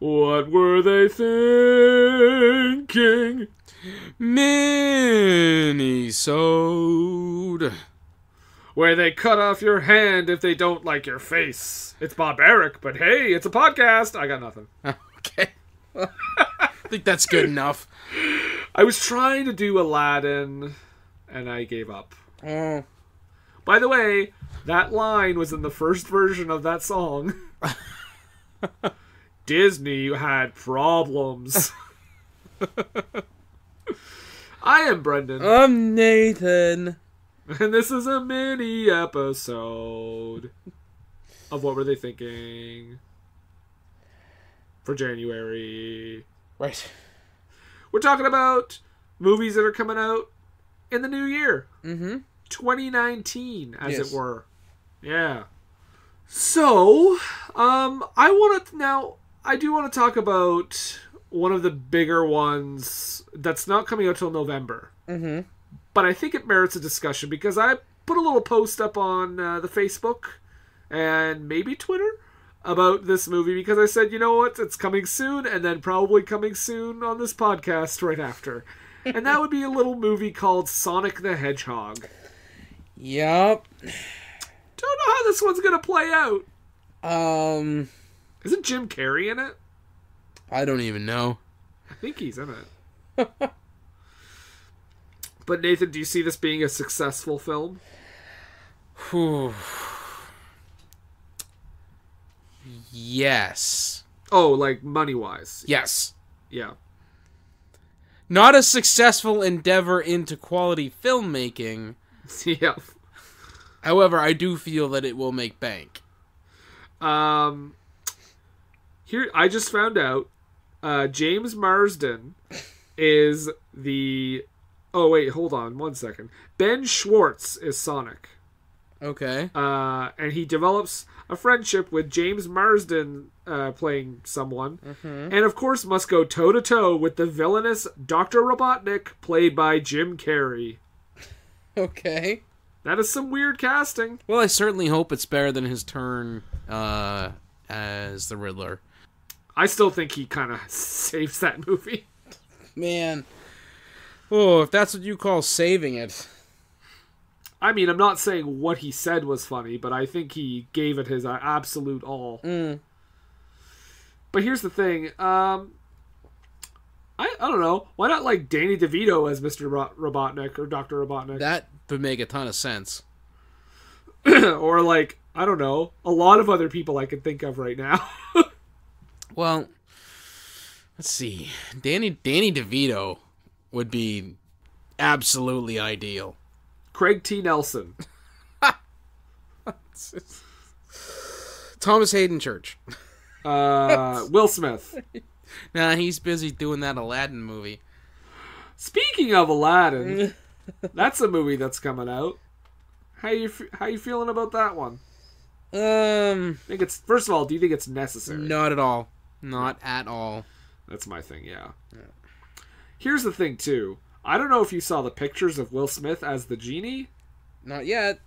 What were they thinking? Mini-sode. Where they cut off your hand if they don't like your face. It's barbaric, but hey, it's a podcast. I got nothing. Okay. I think that's good enough. I was trying to do Aladdin, and I gave up. Oh. By the way, that line was in the first version of that song. Disney had problems. I am Brendan, I'm Nathan. and this is a mini episode of What Were They Thinking for January. Right. We're talking about movies that are coming out in the new year. Mm-hmm. 2019, as Yes. it were. Yeah. So, um, I want to now. I do want to talk about one of the bigger ones that's not coming out till November, Mm-hmm. but I think it merits a discussion because I put a little post up on uh, the Facebook and maybe Twitter about this movie because I said, you know what, it's coming soon, and then probably coming soon on this podcast right after. and that would be a little movie called Sonic the Hedgehog. Yep. don't know how this one's gonna play out. Um, Isn't Jim Carrey in it? I don't even know. I think he's in it. but Nathan, do you see this being a successful film? Yes. Oh, like money wise. Yes. Yeah. Not a successful endeavor into quality filmmaking. yeah. However, I do feel that it will make bank. Um here I just found out uh James Marsden is the Oh wait, hold on one second. Ben Schwartz is Sonic. Okay. uh, and he develops a friendship with James Marsden uh, playing someone, and of course must go toe to toe with the villainous Doctor Robotnik played by Jim Carrey. Okay. That is some weird casting. Well, I certainly hope it's better than his turn uh, as the Riddler. I still think he kind of saves that movie. Man. Oh, if that's what you call saving it. I mean, I'm not saying what he said was funny, but I think he gave it his uh, absolute all. Mm. But here's the thing. Um, I, I don't know. Why not like Danny DeVito as Mr. Robotnik or Dr. Robotnik? That would make a ton of sense. or like I don't know, a lot of other people I can think of right now. Well, let's see. Danny Danny DeVito would be absolutely ideal. Craig T. Nelson. Thomas Hayden Church. Uh, Will Smith. Nah, he's busy doing that Aladdin movie. Speaking of Aladdin, that's a movie that's coming out. How you how you feeling about that one? Um, think it's first of all, do you think it's necessary? not at all. Not at all. That's my thing. Yeah. Here's the thing too. I don't know if you saw the pictures of Will Smith as the genie. Not yet.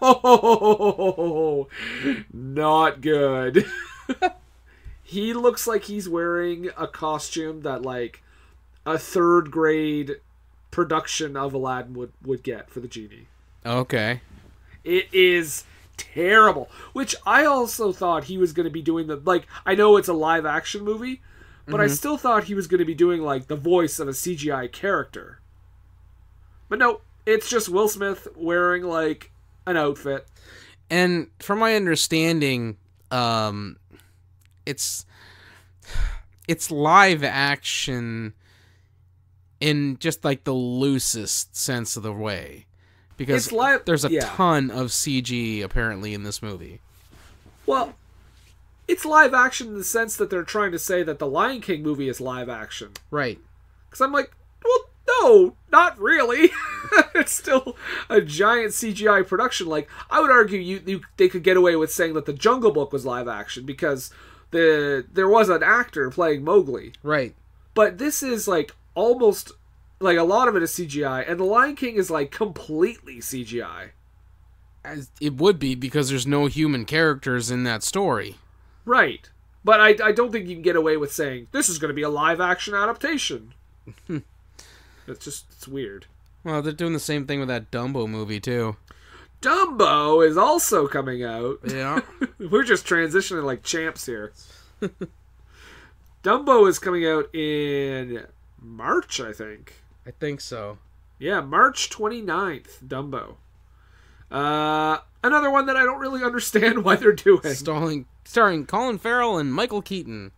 Oh, not good. he looks like he's wearing a costume that like a third grade production of Aladdin would would get for the genie. Okay. It is terrible. Which I also thought he was going to be doing the like. I know it's a live action movie, but I still thought he was going to be doing like the voice of a CGI character. But no, it's just Will Smith wearing like an outfit. And from my understanding, um, it's it's live action in just like the loosest sense of the way, because live- there's a yeah. ton of CG apparently in this movie. Well, it's live action in the sense that they're trying to say that the Lion King movie is live action. Right. Because I'm like, well, no, not really. it's still a giant CGI production. Like, I would argue you, you they could get away with saying that the Jungle Book was live action because the there was an actor playing Mowgli. Right. But this is like almost like a lot of it is CGI, and the Lion King is like completely CGI. As it would be because there's no human characters in that story. Right. But I, I don't think you can get away with saying this is going to be a live action adaptation. it's just it's weird. Well, they're doing the same thing with that Dumbo movie too. Dumbo is also coming out. Yeah. We're just transitioning like champs here. Dumbo is coming out in March, I think. I think so. Yeah, March 29th, Dumbo. Uh, another one that I don't really understand why they're doing. Starring starring Colin Farrell and Michael Keaton.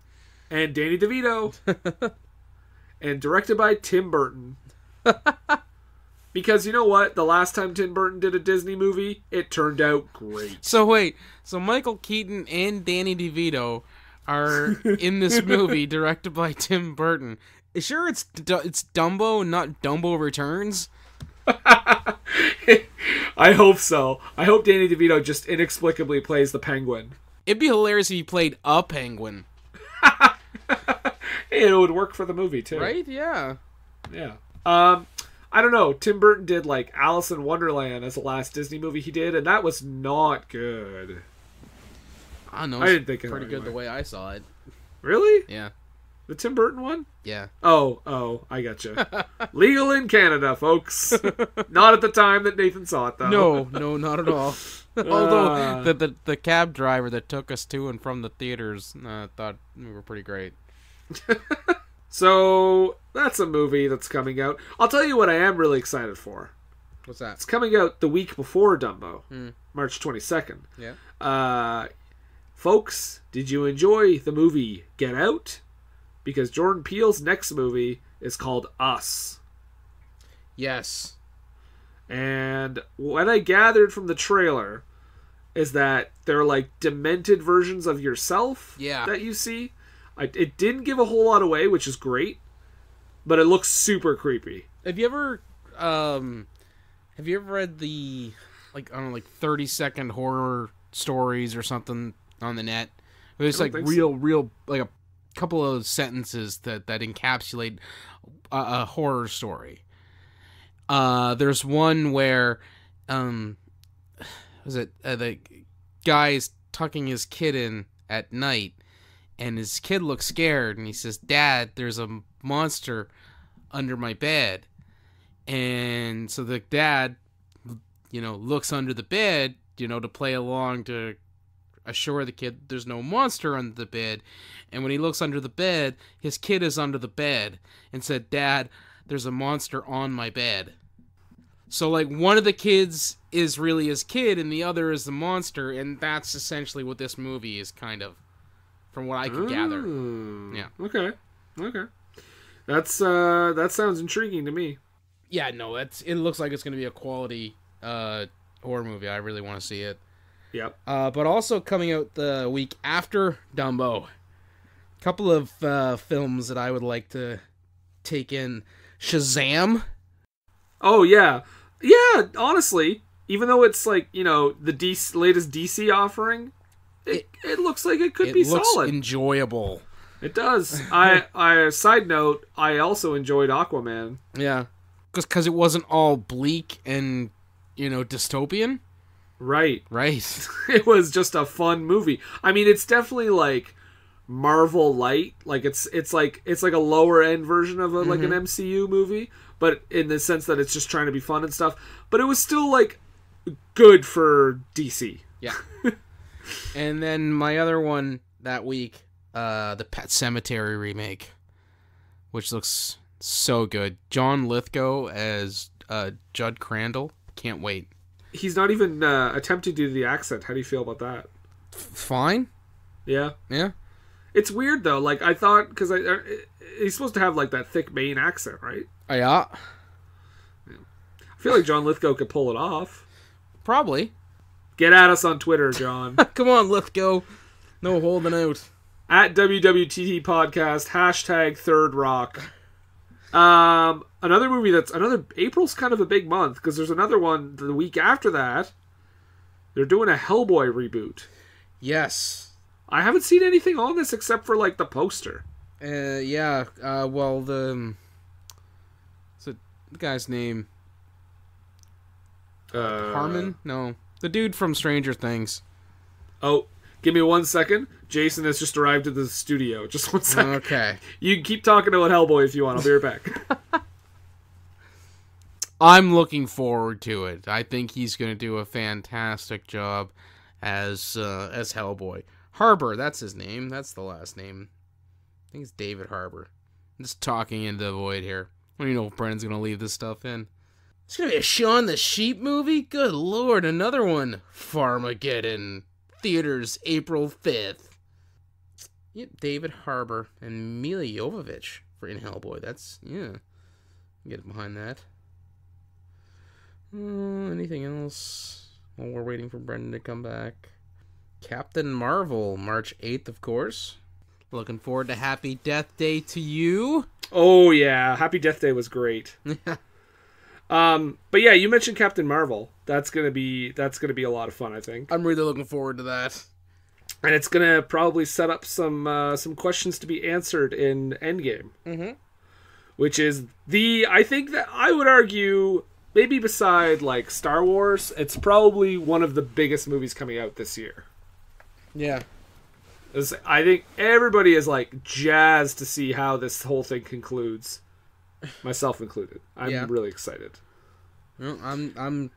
And Danny DeVito. and directed by Tim Burton. because you know what? The last time Tim Burton did a Disney movie, it turned out great. So wait, so Michael Keaton and Danny DeVito are in this movie directed by Tim Burton. Sure, it's it's Dumbo, not Dumbo Returns. I hope so. I hope Danny DeVito just inexplicably plays the penguin. It'd be hilarious if he played a penguin, it would work for the movie too. right? Yeah. Yeah. Um, I don't know. Tim Burton did like Alice in Wonderland as the last Disney movie he did, and that was not good. I don't know. I didn't think pretty good the way I saw it. Really? Yeah. The Tim Burton one? Yeah. Oh, oh, I gotcha. Legal in Canada, folks. not at the time that Nathan saw it, though. No, no, not at all. Although Ah. the, the the cab driver that took us to and from the theaters uh, thought we were pretty great. So that's a movie that's coming out. I'll tell you what I am really excited for. What's that? It's coming out the week before Dumbo, Hmm. March 22nd. Yeah. Uh, folks, did you enjoy the movie Get Out? Because Jordan Peele's next movie is called Us. Yes. And what I gathered from the trailer is that they're like demented versions of yourself Yeah. that you see. I, it didn't give a whole lot away, which is great, but it looks super creepy. Have you ever um have you ever read the like I don't know like 30 second horror stories or something on the net? There's like don't so. real real like a couple of sentences that that encapsulate a, a horror story. Uh there's one where um was it uh, the guy's tucking his kid in at night and his kid looks scared and he says dad there's a monster under my bed and so the dad you know looks under the bed you know to play along to assure the kid there's no monster under the bed and when he looks under the bed his kid is under the bed and said dad there's a monster on my bed so like one of the kids is really his kid and the other is the monster and that's essentially what this movie is kind of from what i could gather Yeah. Okay. Okay. That's uh that sounds intriguing to me. yeah no that's it looks like it's going to be a quality uh horror movie i really want to see it Yep. uh but also coming out the week after dumbo a couple of uh films that i would like to take in shazam Oh yeah. Yeah, honestly, even though it's like, you know, the DC, latest DC offering, it, it looks like it could it be looks solid. enjoyable It does. I I side note, I also enjoyed Aquaman. yeah because because it wasn't all bleak and you know dystopian Right. right It was just a fun movie. I mean, it's definitely like Marvel light. Like it's it's like it's like a lower end version of a, like an MCU movie, but in the sense that it's just trying to be fun and stuff. But it was still like good for DC. Yeah. and then my other one that week, uh, the Pet Sematary remake, which looks so good. John Lithgow as uh, Judd Crandall. Can't wait. He's not even uh, attempting to do the accent. How do you feel about that? Fine. Yeah. Yeah. It's weird though. Like I thought, because I uh, he's supposed to have like that thick Maine accent, right? Oh, yeah. I feel like John Lithgow could pull it off. Probably. Get at us on Twitter, John. Come on, Lithgow. No holding out. at WWTT podcast hashtag Third Rock. Um, another movie that's another April's kind of a big month because there's another one the week after that. They're doing a Hellboy reboot. Yes. I haven't seen anything on this except for like the poster. Uh, yeah. Uh, well, the. Um, what's the guy's name? Uh, Harmon? No. The dude from Stranger Things. Oh, Give me one second. Jason has just arrived at the studio. Just one second. Okay. You can keep talking about Hellboy if you want. I'll be right back. I'm looking forward to it. I think he's going to do a fantastic job as uh, as Hellboy. Harbour, that's his name. That's the last name. I think it's David Harbour. I'm just talking into the void here. I don't even know if Brennan's going to leave this stuff in. It's going to be a Shaun the Sheep movie? Good lord, another one. Farmageddon. Theaters, April 5th. Yep, David Harbour and Milla Jovovich for in Hellboy. That's, yeah. Get it behind that. Uh, anything else? While we're waiting for Brendan to come back. Captain Marvel, March 8th, of course. Looking forward to Happy Death Day to you. oh yeah, Happy Death Day was great. Um, but yeah, you mentioned Captain Marvel. That's gonna be that's gonna be a lot of fun, I think, I'm really looking forward to that. and it's gonna probably set up some uh, some questions to be answered in Endgame, Mm-hmm. which is the I think that I would argue maybe beside like Star Wars, it's probably one of the biggest movies coming out this year. Yeah. I think everybody is like jazzed to see how this whole thing concludes, myself included. I'm Yeah. really excited. Well, I'm I'm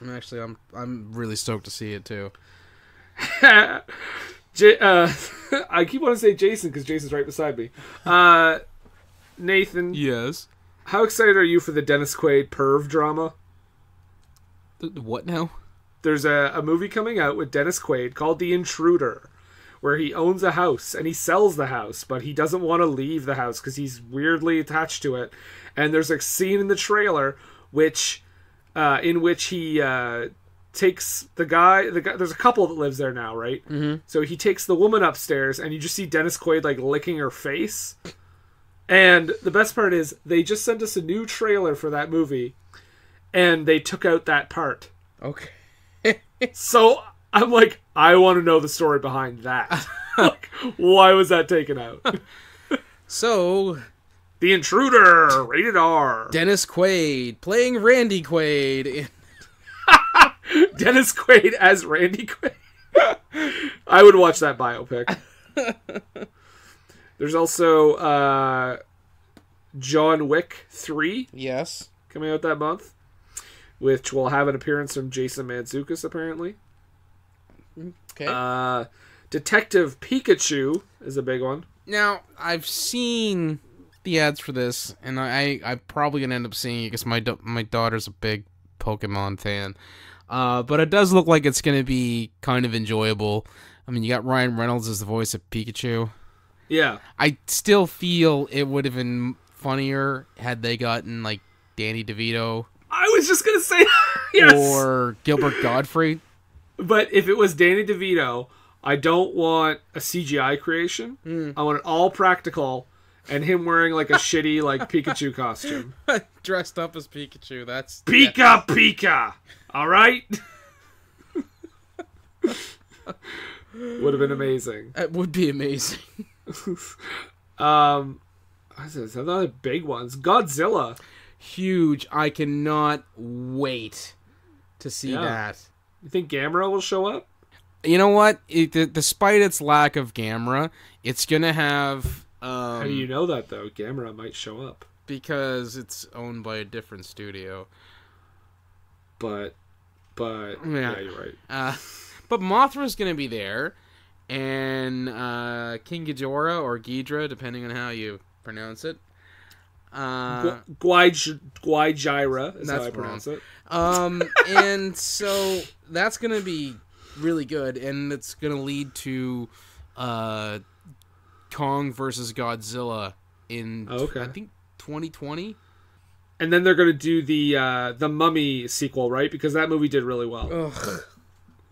I'm actually I'm I'm really stoked to see it too. J- uh, I keep wanting to say Jason because Jason's right beside me. Uh, Nathan, Yes. how excited are you for the Dennis Quaid perv drama? What now? There's a, a movie coming out with Dennis Quaid called The Intruder, where he owns a house and he sells the house, but he doesn't want to leave the house because he's weirdly attached to it. And there's a scene in the trailer which, uh, in which he uh, takes the guy. The guy. There's a couple that lives there now, right? Mm-hmm. So he takes the woman upstairs, and you just see Dennis Quaid like licking her face. And the best part is they just sent us a new trailer for that movie, and they took out that part. Okay. So I'm like, I want to know the story behind that. like, why was that taken out? So The Intruder, rated R. Dennis Quaid playing Randy Quaid. in- Dennis Quaid as Randy Quaid. I would watch that biopic. There's also uh, John Wick 3 Yes. coming out that month, which will have an appearance from Jason Mantzoukas, apparently. Okay. Uh, Detective Pikachu is a big one. Now I've seen the ads for this, and I I probably gonna end up seeing it because my my daughter's a big Pokemon fan. Uh, but it does look like it's gonna be kind of enjoyable. I mean, you got Ryan Reynolds as the voice of Pikachu. Yeah. I still feel it would have been funnier had they gotten like Danny DeVito I was just going to say yes. or Gilbert Godfrey. But if it was Danny DeVito, I don't want a CGI creation. I want it all practical and him wearing like a shitty like Pikachu costume. dressed up as Pikachu. That's Pika Pika. All right? Would have been amazing. It would be amazing. Um what's this? Another big ones. Godzilla. Huge. I cannot wait to see Yeah. that. You think Gamera will show up? You know what? It, despite its lack of Gamera, it's gonna have um, How do you know that though? Gamera might show up. because it's owned by a different studio. But but Yeah. yeah, you're right. Uh, but Mothra's gonna be there, and uh, King Ghidorah or Ghidra, depending on how you pronounce it. Uh, Guaj Guajira is how I pronounce it. um, and so that's gonna be really good, and it's gonna lead to uh, Kong versus Godzilla in Oh, okay. I think 2020. And then they're gonna do the uh, the Mummy sequel, right? Because that movie did really well.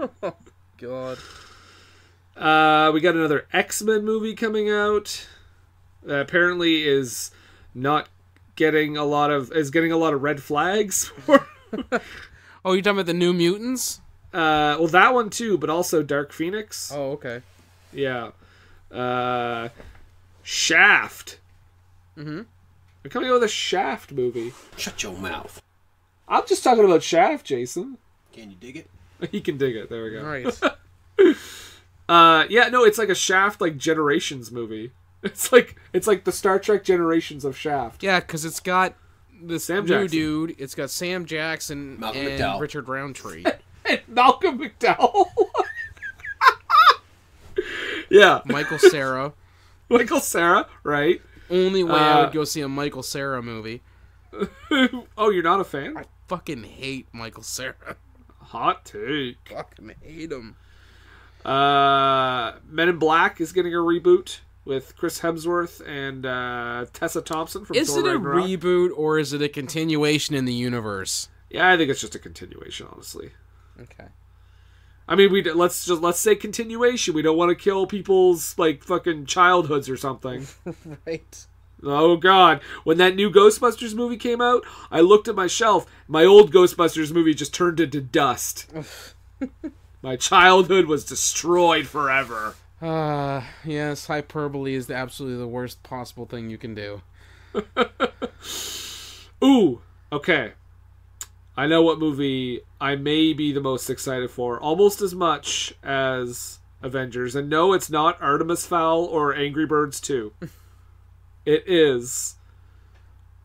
Ugh. God. Uh, we got another X Men movie coming out. That apparently, is not getting a lot of is getting a lot of red flags for. Oh, you're talking about the New Mutants? Uh, well, that one too, but also Dark Phoenix. Oh, okay. Yeah. Uh, Shaft. Mm Mhm. They're coming out with a Shaft movie. Shut your mouth. I'm just talking about Shaft, Jason. Can you dig it? He can dig it. There we go. All right. Uh, yeah, no, it's like a Shaft like Generations movie. It's like it's like the Star Trek Generations of Shaft. Yeah, because it's got this Sam new Jackson. dude. It's got Sam Jackson Malcolm and McDowell. Richard Roundtree. And Malcolm McDowell. Yeah, Michael Sarah. Michael Cera, right? Only way I Uh, would go see a Michael Cera movie. oh, you're not a fan? I fucking hate Michael Cera. Hot take. fucking hate him. Uh, Men in Black is getting a reboot with Chris Hemsworth and uh, Tessa Thompson from Is Thor it a Ragnarok. reboot or is it a continuation in the universe? yeah, I think it's just a continuation, honestly. Okay. I mean, we let's just let's say continuation. We don't want to kill people's like fucking childhoods or something. Right. Oh God! When that new Ghostbusters movie came out, I looked at my shelf. My old Ghostbusters movie just turned into dust. my childhood was destroyed forever. Uh, yes, hyperbole is absolutely the worst possible thing you can do. Ooh, okay. I know what movie I may be the most excited for, almost as much as Avengers. And no, it's not Artemis Fowl or Angry Birds 2. it is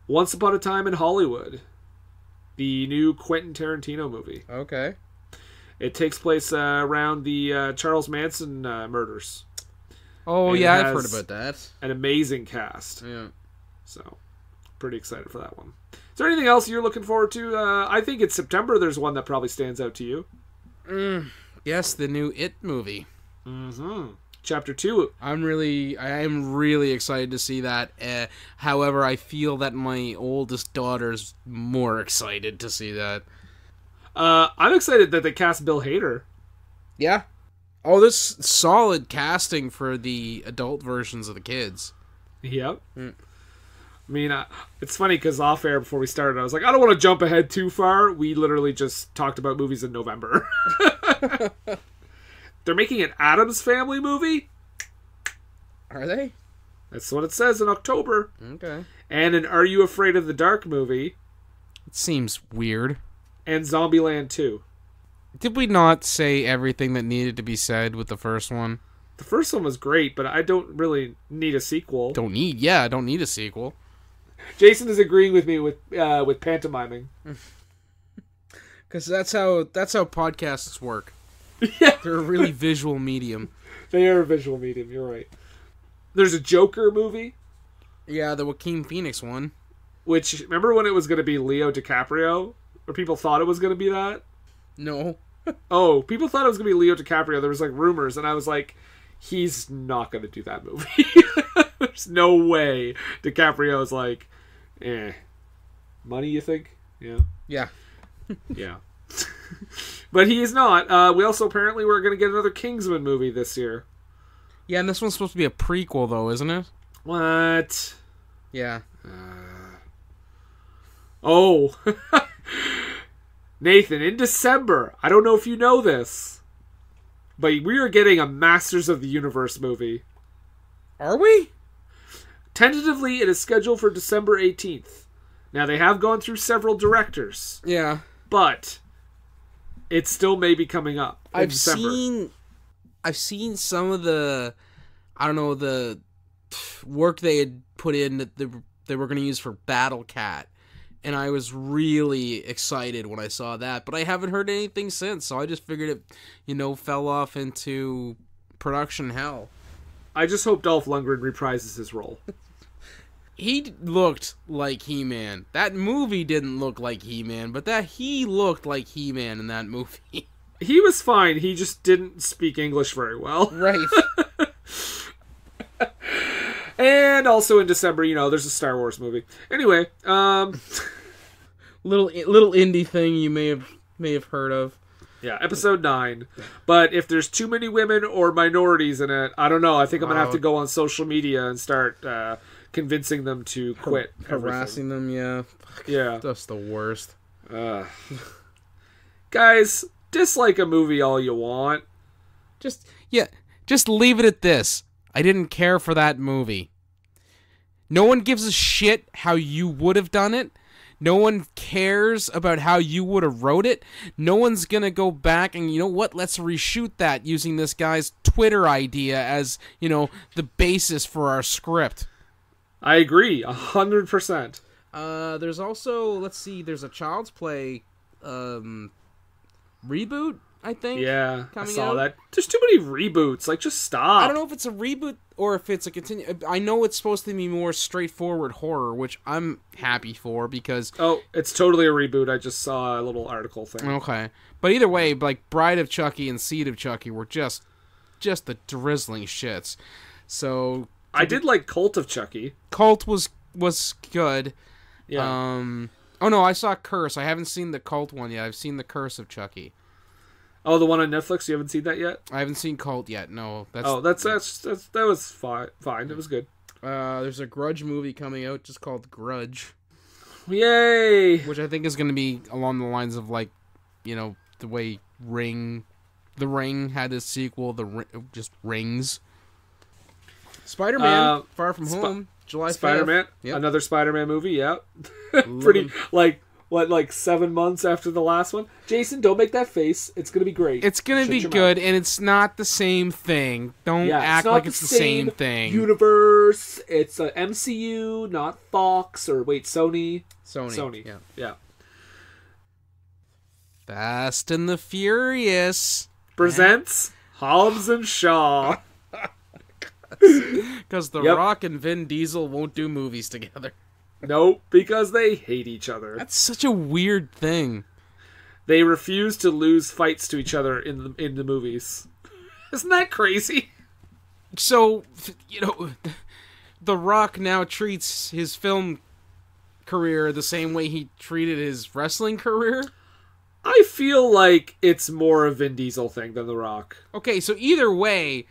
Once Upon a Time in Hollywood, the new Quentin Tarantino movie. Okay. It takes place uh, around the uh, Charles Manson uh, murders. Oh And yeah, I've heard about that. An amazing cast. Yeah. So, pretty excited for that one. Is there anything else you're looking forward to? Uh, I think it's September. There's one that probably stands out to you. Mm, yes, the new It movie. Mm-hmm. Chapter two. I'm really, I am really excited to see that. Uh, however, I feel that my oldest daughter's more excited to see that. Uh, I'm excited that they cast Bill Hader. Yeah. Oh, this solid casting for the adult versions of the kids. Yep. Mm. I mean, uh, it's funny because off air before we started, I was like, I don't want to jump ahead too far. We literally just talked about movies in November. They're making an Addams Family movie. Are they? That's what it says in October. Okay. And an Are You Afraid of the Dark movie It seems weird. and Zombieland 2. Did we not say everything that needed to be said with the first one? The first one was great, but I don't really need a sequel. Don't need, yeah, I don't need a sequel. Jason is agreeing with me with uh, with pantomiming. Because that's how that's how podcasts work. yeah, They're a really visual medium. they are a visual medium. You're right. There's a Joker movie, Yeah, the Joaquin Phoenix one. which remember when it was going to be Leo DiCaprio, or people thought it was going to be that. No. Oh, people thought it was going to be Leo DiCaprio. There was like rumors, and I was like, he's not going to do that movie. There's no way DiCaprio's like, eh, money. You think? Yeah. Yeah. Yeah. but he is not. Uh, we also apparently we're going to get another Kingsman movie this year. Yeah, and this one's supposed to be a prequel, though, isn't it? What? Yeah. Oh. Nathan, in December, I don't know if you know this, but we are getting a Masters of the Universe movie. Are we? Tentatively, it is scheduled for December 18th. Now, they have gone through several directors, Yeah. but it still may be coming up. I've December. seen I've seen some of the I don't know the work they had put in that they, they were going to use for Battle Cat and I was really excited when I saw that but I haven't heard anything since so I just figured it you know fell off into production hell. I just hope Dolph Lundgren reprises his role. He looked like He-Man. That movie didn't look like He-Man, but that he looked like He-Man in that movie. He was fine, he just didn't speak English very well. right. And also in December, you know, there's a Star Wars movie. Anyway, um little little indie thing you may have may have heard of. Yeah, episode nine. But if there's too many women or minorities in it, I don't know. I think I'm gonna have to go on social media and start uh, convincing them to quit. everything. harassing them yeah Yeah, that's the worst uh, guys, dislike a movie all you want. just yeah just leave it at this i didn't care for that movie no one gives a shit how you would have done it no one cares about how you would have wrote it no one's gonna go back and you know what let's reshoot that using this guy's Twitter idea as you know the basis for our script. I agree, a hundred percent. Uh, there's also let's see, there's a Child's Play um, reboot. I think. Yeah, I saw out? that. There's too many reboots. Like, just stop. I don't know if it's a reboot or if it's a continue. I know it's supposed to be more straightforward horror, which I'm happy for because Oh, it's totally a reboot. I just saw a little article thing. okay. But either way, like Bride of Chucky and Seed of Chucky were just, just the drizzling shits. So I did like Cult of Chucky. Cult was was good. Yeah. Um. Oh no, I saw Curse. I haven't seen the Cult one yet. I've seen the Curse of Chucky. oh, the one on Netflix. You haven't seen that yet? I haven't seen Cult yet. No, that's Oh, that's that's, that's that was fine. Fine, it was good. uh. There's a Grudge movie coming out just called Grudge. Yay! which I think is going to be along the lines of like, you know, the way Ring, The Ring had a sequel, the Ri- just Rings. Spider Man, Uh, Far From Sp- Home, July 5th. Spider Man, Yep. another Spider Man movie. Yeah, pretty like what like seven months after the last one. Jason, don't make that face. It's gonna be great. It's going to Shut be your good, and it's not the same thing. Don't Yeah, act not like it's the same thing. Universe. It's a MCU, not Fox or wait Sony. Sony. Sony. Yeah. Yeah. Fast and the Furious. Presents Hobbs and Shaw. Because The Yep. Rock and Vin Diesel won't do movies together. nope, because they hate each other. That's such a weird thing. They refuse to lose fights to each other in the in the movies. Isn't that crazy? so you know the rock now treats his film career the same way he treated his wrestling career I feel like it's more of a Vin Diesel thing than The Rock. okay so either way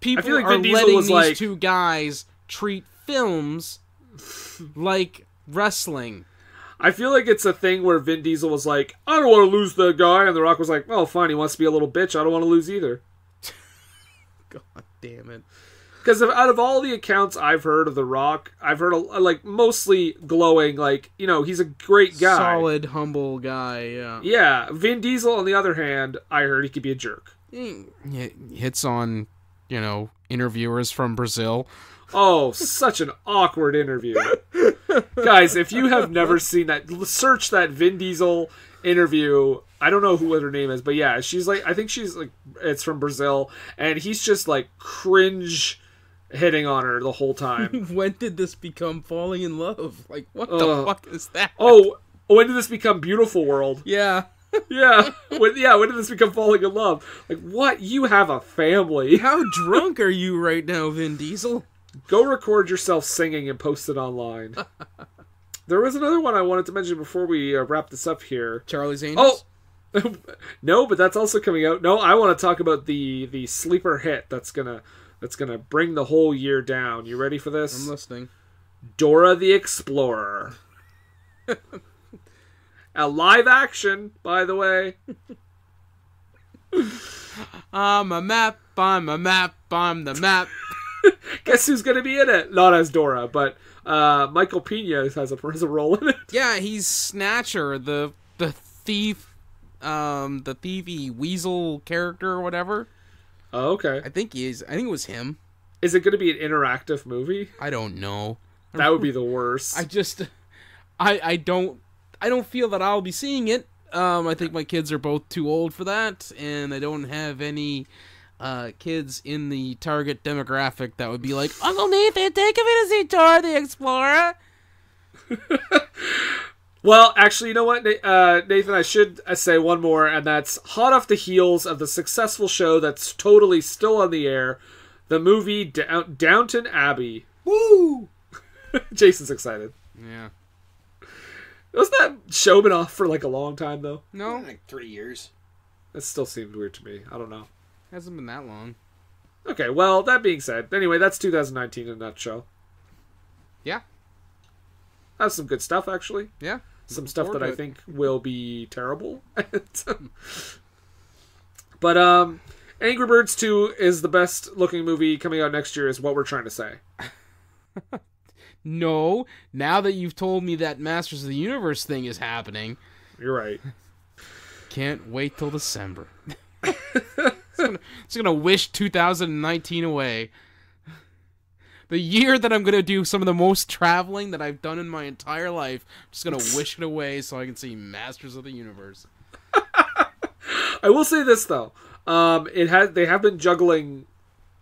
people feel like are Vin Diesel letting was these like- two guys treat films like wrestling I feel like it's a thing where Vin Diesel was like, I don't want to lose the guy, and The Rock was like, oh, fine, he wants to be a little bitch. I don't want to lose either. god damn it Because out of all the accounts I've heard of The Rock, I've heard a, like mostly glowing, like you know, he's a great guy. solid humble guy yeah Yeah, Vin Diesel, on the other hand, I heard he could be a jerk. He hits on you know interviewers from brazil Oh, such an awkward interview. Guys, if you have never seen that, search that Vin Diesel interview. I don't know who what her name is, but yeah, she's like I think she's like it's from Brazil and he's just like cringe hitting on her the whole time. when did this become falling in love like what the Ugh. fuck is that oh, when did this become beautiful world? yeah Yeah. When yeah, when did this become falling in love? Like what? You have a family. How drunk are you right now, Vin Diesel? Go record yourself singing and post it online. there was another one I wanted to mention before we uh, wrap this up here. Charlie's Angels? Oh, no, but that's also coming out. No, I want to talk about the the sleeper hit that's gonna that's gonna bring the whole year down. You ready for this? I'm listening. Dora the Explorer. A live action, by the way. I'm a map, I'm a map, I'm the map. Guess who's gonna be in it? Not as Dora, but uh, Michael Pena has a has a role in it. Yeah, he's Snatcher, the the thief, um, the thievy weasel character or whatever. Oh, okay. I think he is. I think it was him. Is it gonna be an interactive movie? I don't know. That would be the worst. I just, I I don't I don't feel that I'll be seeing it. Um, I think my kids are both too old for that, and I don't have any uh, kids in the target demographic that would be like, Uncle Nathan, take me to see Dora the Explorer. Well, actually, you know what, uh, Nathan? I should uh, say one more, and that's hot off the heels of the successful show that's totally still on the air, the movie Down- Downton Abbey. Woo! Jason's excited. Yeah. Wasn't that show been off for like a long time though? No, like three years. That still seemed weird to me. I don't know. hasn't been that long. Okay, well, that being said, anyway, that's 2019 in a nutshell. Yeah. That's some good stuff, actually. Yeah. some Looking stuff that I think will be terrible. but um Angry Birds 2 is the best looking movie coming out next year is what we're trying to say. No, now that you've told me that Masters of the Universe thing is happening, You're right. can't wait till December. gonna, just gonna wish 2019 away. The year that I'm gonna do some of the most traveling that I've done in my entire life. I'm just gonna wish it away so I can see Masters of the Universe. I will say this though, um, it had they have been juggling,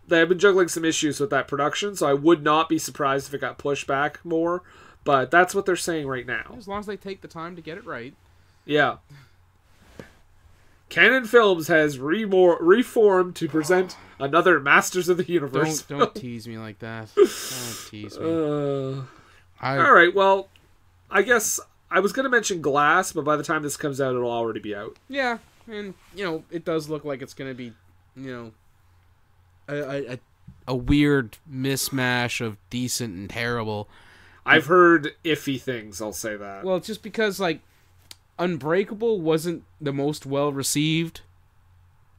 they have been juggling some issues with that production, so I would not be surprised if it got pushed back more. But that's what they're saying right now. As long as they take the time to get it right. Yeah. Cannon Films has remor- reformed to present another Masters of the Universe. Don't don't tease me like that. Don't tease me. Uh, I, all right, well, I guess I was going to mention Glass, but by the time this comes out, it'll already be out. Yeah, and you know it does look like it's gonna be, you know, a a, a weird mismatch of decent and terrible. I've heard iffy things. I'll say that. Well, just because like Unbreakable wasn't the most well received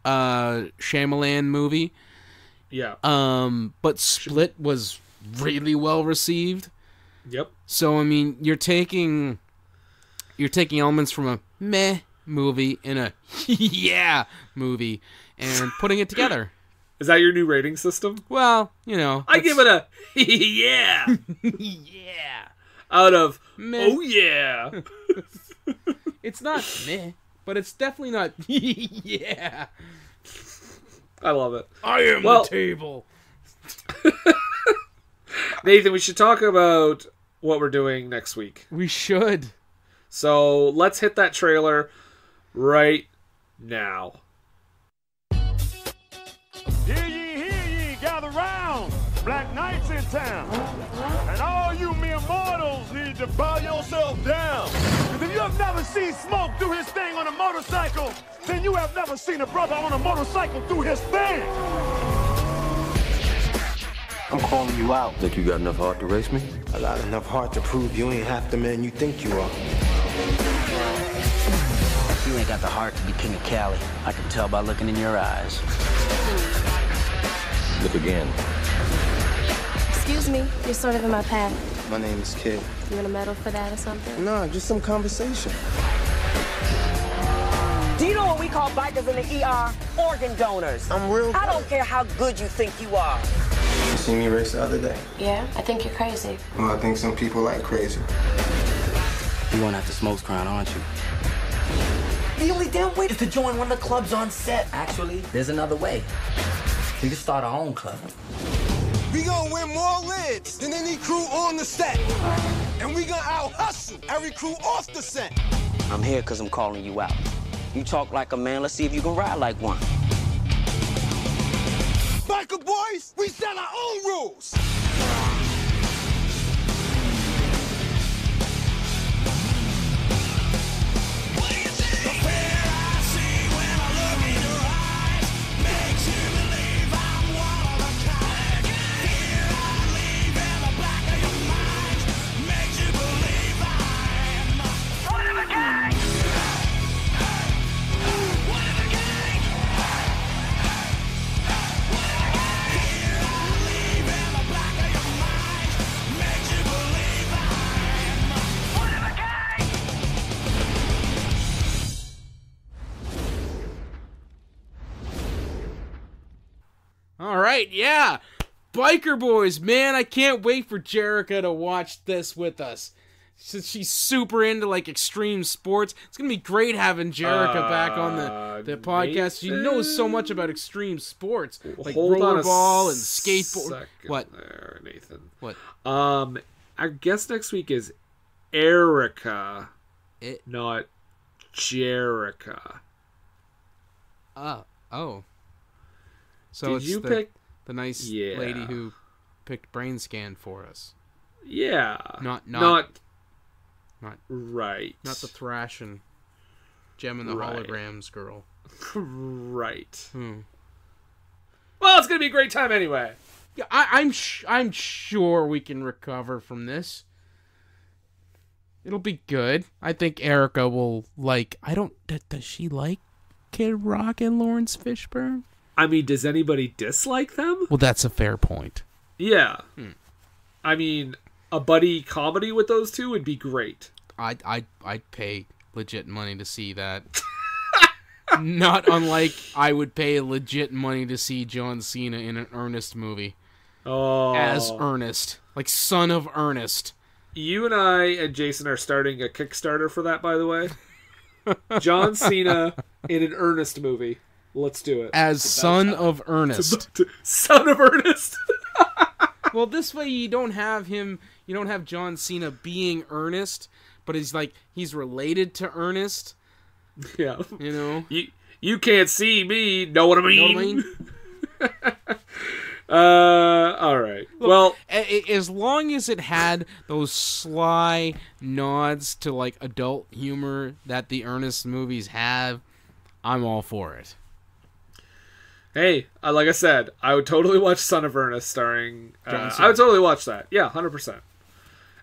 uh Shyamalan movie, yeah. um, but Split was really well received. Yep. So I mean, you're taking you're taking elements from a meh movie and a yeah movie and putting it together. Is that your new rating system? Well, you know, I give it a yeah yeah. out of Meh. oh yeah. It's not meh, but it's definitely not yeah. I love it. I am Well- the table. Nathan, we should talk about what we're doing next week. We should. So let's hit that trailer right now. Town. And all you mere mortals need to bow yourself down. Because if you have never seen Smoke do his thing on a motorcycle, then you have never seen a brother on a motorcycle do his thing. I'm calling you out. Think you got enough heart to race me? I got enough heart to prove you ain't half the man you think you are. You ain't got the heart to be king of Cali. I can tell by looking in your eyes. Look again. Excuse me, you're sort of in my path. My name is Kid. You want a medal for that or something? Nah, just some conversation. Do you know what we call bikers in the ER? Organ donors. I'm real I don't care how good you think you are. You see me race the other day? Yeah, I think you're crazy. Well, I think some people like crazy. You going after Smoke's crown, aren't you? The only damn way is to join one of the clubs on set. Actually, there's another way. We can start our own club. We gonna win more lids than any crew on the set. And we gonna out hustle every crew off the set. I'm here because I'm calling you out. You talk like a man, let's see if you can ride like one. Biker boys, we set our own rules. All right, yeah. Biker Boys, man, I can't wait for Jerrica to watch this with us. Since she's super into like extreme sports, it's gonna be great having Jerrica back on Uh, the, the podcast. She knows so much about extreme sports, like Hold rollerball and skateboard. What? there, Nathan? What? Um, our guest next week is Erica, It, not Jerrica. uh, oh. So Did it's you the, pick? the nice Yeah. lady who picked Brain Scan for us? Yeah, Not- not- not not- right, Not the thrashing Jem and the Right. Holograms girl. right. Hmm. Well, it's gonna be a great time anyway. Yeah, I, I'm sh- I'm sure we can recover from this. It'll be good. I think Erica will like. I don't. d- Does she like Kid Rock and Laurence Fishburne? I mean, does anybody dislike them? Well, that's a fair point. Yeah. Hmm. I mean, a buddy comedy with those two would be great. I I I'd pay legit money to see that. Not unlike I would pay legit money to see John Cena in an Ernest movie Oh, as Ernest, like son of Ernest. you and I and Jason are starting a Kickstarter for that. By the way, John Cena in an Ernest movie. Let's do it. As son of Ernest. Son of Ernest. well, this way you don't have him. You don't have John Cena being Ernest, but he's like he's related to Ernest. yeah. You know. You you can't see me. Know what I Know mean? what I mean? Uh, all right. well, A- a- as long as it had those sly nods to like adult humor that the Ernest movies have, I'm all for it. Hey, uh, like I said, I would totally watch Son of Ernest starring. Uh, I would totally watch that. Yeah, hundred percent.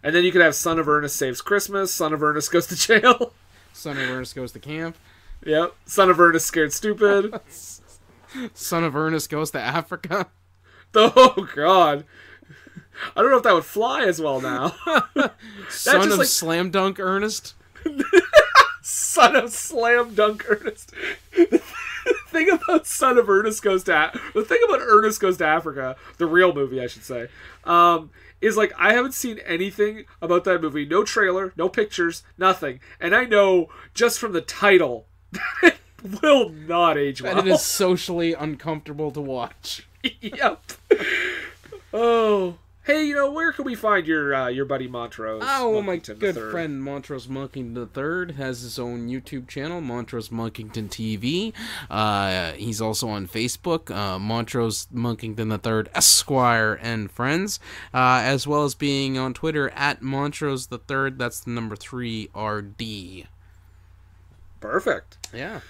And then you could have Son of Ernest saves Christmas. Son of Ernest goes to jail. Son of Ernest goes to camp. yep. Son of Ernest scared stupid. Son of Ernest goes to Africa. oh God. I don't know if that would fly as well now. Son just of like- Slam Dunk Ernest. Son of Slam Dunk Ernest. the thing about Son of Ernest goes to the thing about Ernest goes to Africa, the real movie, I should say, um, is like I haven't seen anything about that movie. No trailer, no pictures, nothing, and I know just from the title that it will not age well. And it is socially uncomfortable to watch. yep. Oh. Hey, you know where can we find your uh, your buddy Montrose? Oh, my Monkington good III? friend Montrose Monkington III has his own YouTube channel, Montrose Monkington TV. Uh, he's also on Facebook, uh, Montrose Monkington III Esquire and Friends, uh, as well as being on Twitter at Montrose III. That's the number three RD. Perfect. Yeah.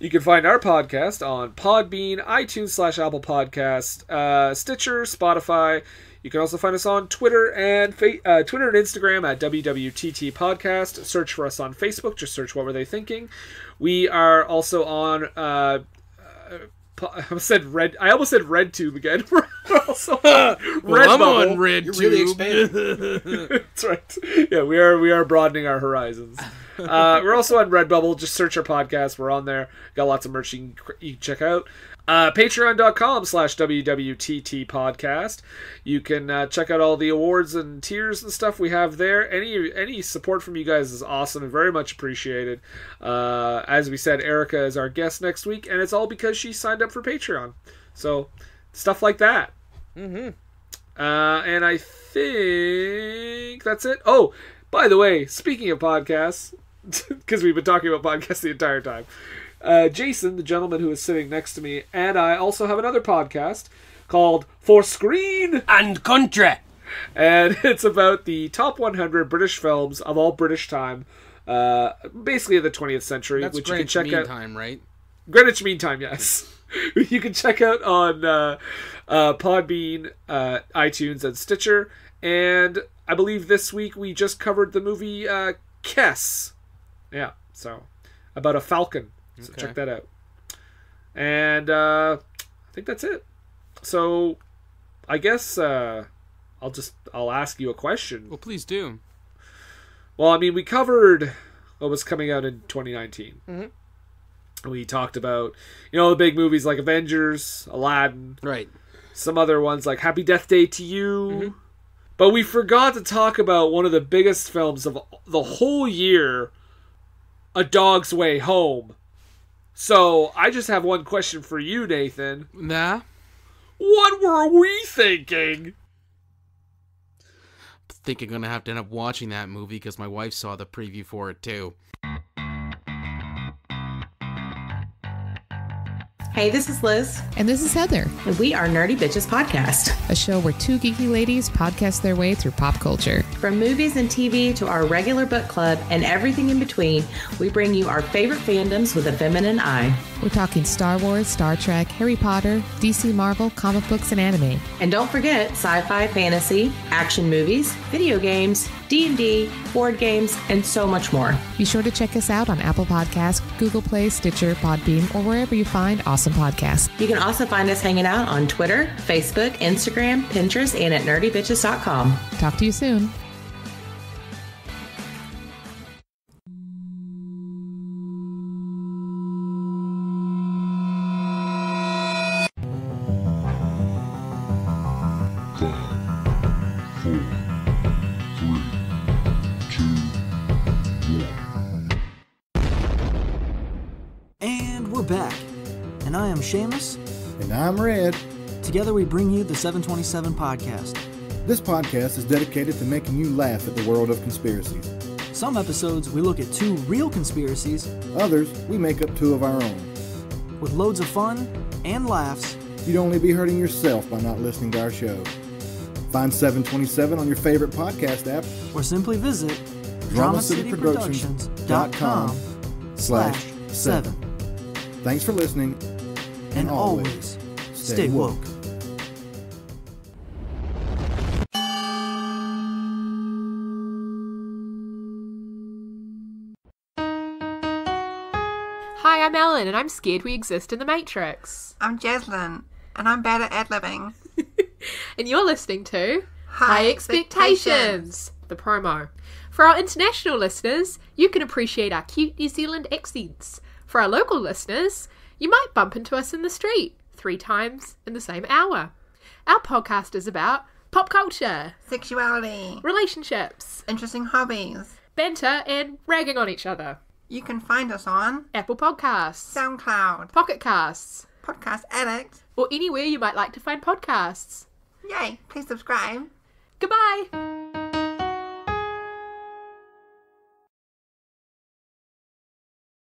You can find our podcast on Podbean, iTunes slash Apple Podcast, uh, Stitcher, Spotify. You can also find us on Twitter and fa- uh, Twitter and Instagram at WWTT Podcast. Search for us on Facebook. Just search what were they thinking. We are also on. Uh, uh, po- I almost said red. I almost said RedTube again. We're also on Well, I'm Redbubble. on Red You're really expanding. That's right. Yeah, we are we are broadening our horizons. Uh, we're also on Redbubble. Just search our podcast. We're on there. Got lots of merch you can, you can check out. Uh, Patreon.com slash WWTT podcast. You can uh, check out all the awards and tiers and stuff we have there. Any any support from you guys is awesome and very much appreciated. Uh, as we said, Erica is our guest next week, and it's all because she signed up for Patreon. So stuff like that. Uh, and I think that's it. Oh, by the way, speaking of podcasts, because we've been talking about podcasts the entire time, uh, Jason, the gentleman who is sitting next to me, and I also have another podcast called For Screen and country. and it's about the top 100 British films of all British time, uh, basically of the 20th century, That's which Greenwich you can check out. Meantime, right? Greenwich Mean Time, yes. you can check out on uh, uh, Podbean, uh, iTunes, and Stitcher. And I believe this week we just covered the movie uh, Kes. Yeah, so about a falcon. So Okay. check that out. And uh, I think that's it. So I guess uh, I'll just I'll ask you a question. Well, please do. Well, I mean, we covered what was coming out in 2019. We talked about, you know, the big movies like Avengers, Aladdin, Right. some other ones like Happy Death Day to You. But we forgot to talk about one of the biggest films of the whole year, A Dog's Way Home. So I just have one question for you, Nathan. Nah. What were we thinking? I think I'm gonna have to end up watching that movie because my wife saw the preview for it too. Hey, this is Liz, And this is Heather, and we are Nerdy Bitches Podcast. a show where two geeky ladies podcast their way through pop culture. From movies and TV to our regular book club and everything in between, we bring you our favorite fandoms with a feminine eye. We're talking Star Wars, Star Trek, Harry Potter, DC Marvel, comic books, and anime. And don't forget sci-fi, fantasy, action movies, video games, D&D, board games, and so much more. Be sure to check us out on Apple Podcasts, Google Play, Stitcher, Podbean, or wherever you find awesome podcasts. You can also find us hanging out on Twitter, Facebook, Instagram, Pinterest, and at nerdybitches.com. Talk to you soon. Together we bring you the 727 Podcast. This podcast is dedicated to making you laugh at the world of conspiracies. Some episodes we look at two real conspiracies, Others, we make up two of our own. with loads of fun and laughs. You'd only be hurting yourself by not listening to our show. Find 727 on your favorite podcast app Or simply visit DramaCityProductions.com slash 7. Thanks for listening, And always stay woke. I'm Ellen, and I'm scared we exist in the Matrix. I'm Jaslyn, and I'm bad at ad libbing. And you're listening to High Expectations, the promo. For our international listeners, you can appreciate our cute New Zealand accents. For our local listeners, you might bump into us in the street three times in the same hour. Our podcast is about pop culture, Sexuality, relationships, interesting hobbies. banter, and ragging on each other. You can find us on Apple Podcasts, SoundCloud, Pocket Casts, Podcast Addict. or anywhere you might like to find podcasts. Yay! Please subscribe. Goodbye!